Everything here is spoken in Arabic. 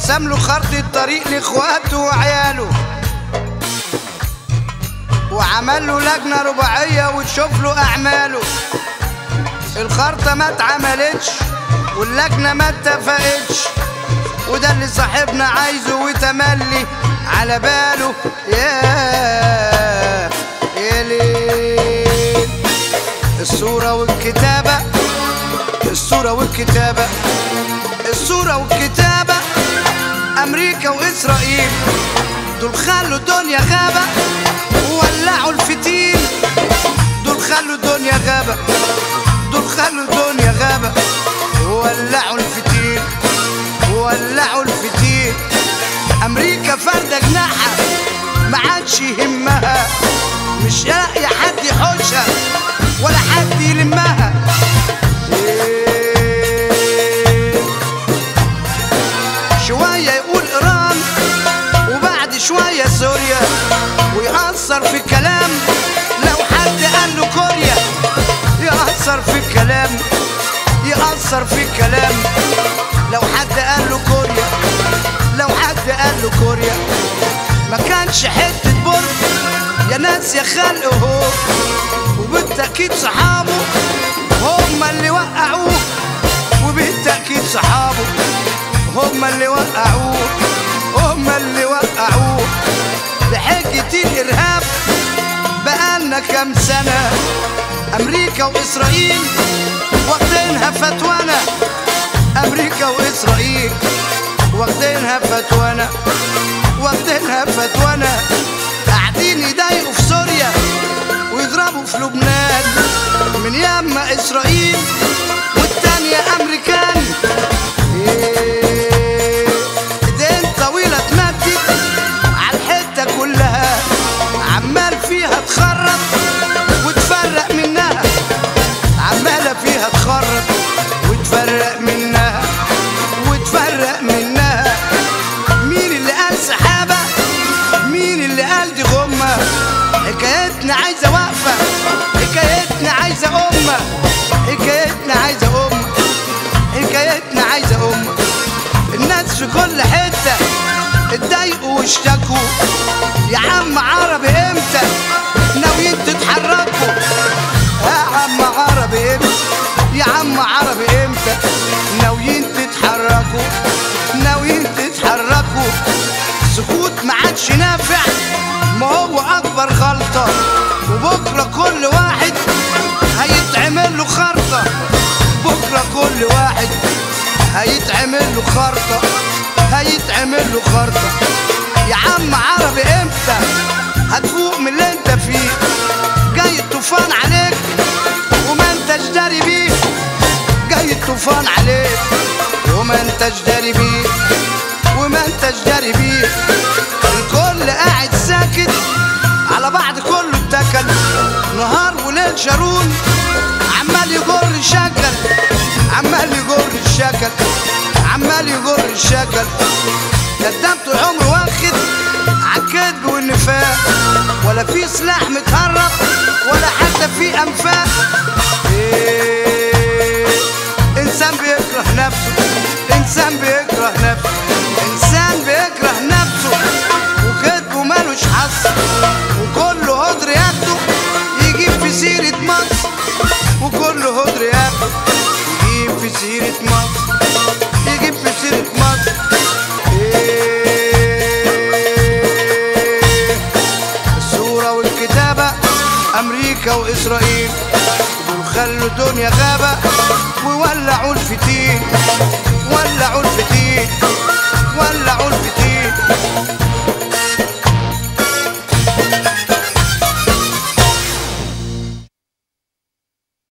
رسم له خرطة الطريق لإخواته وعياله. وعمل له لجنة رباعية وتشوف له أعماله. الخرطة ما اتعملتش واللجنة ما اتفقتش. وده اللي صاحبنا عايزه وتملي على باله. يا يا ليل. الصورة والكتابة الصورة والكتابة الصورة والكتابة. أمريكا وإسرائيل. دول خلوا الدنيا غابة وولعوا الفتيل. دول خلوا الدنيا غابة دول خلوا الدنيا غابة وولعوا الفتيل وولعوا الفتيل. أمريكا فردة جناحها ما عادش يهمها. مش لاقي حد يحوشها يأثر في الكلام لو حد قال له كوريا لو حد قال له كوريا ما كانش حتة برج يا ناس يا خلق هو وبالتأكيد صحابه هم اللي وقعوه. وبالتأكيد صحابه هم اللي وقعوه هم اللي وقعوه. بحجة الإرهاب بقالنا كام سنة. أمريكا وإسرائيل واخدينها فتوانا. أمريكا وإسرائيل. واخدينها فتوانا. واخدينها فتوانا. قاعدين يضايقوا في سوريا. ويضربوا في لبنان. من ياما إسرائيل. حكايتنا عايزة وقفة. حكايتنا عايزة أمة حكايتنا عايزة أمة حكايتنا عايزة أمة الناس في كل حتة اتضايقوا واشتكوا. يا عم عربي إمتى؟ وبكرة كل واحد هيتعمل له خرطة. بكرة كل واحد هيتعمل له خرطة. هيتعمل له خرطة. يا عم عربي إمتى هتفوق من اللي انت فيه؟ جاي الطوفان عليك وما انتش داري بيه. جاي الطوفان عليك وما انتش داري بيه. وما انتش داري بيه. الكل قاعد ساكت. شارون. عمال يجر الشكل عمال يجر الشكل عمال يجر الشكل كدام عمره واخد عالكذب والنفاق ولا في سلاح متهرب ولا حتى في أنفاق. إيه. أمريكا وإسرائيل. وخلوا الدنيا غابة وولعوا الفتيل. ولعوا الفتيل. ولعوا الفتيل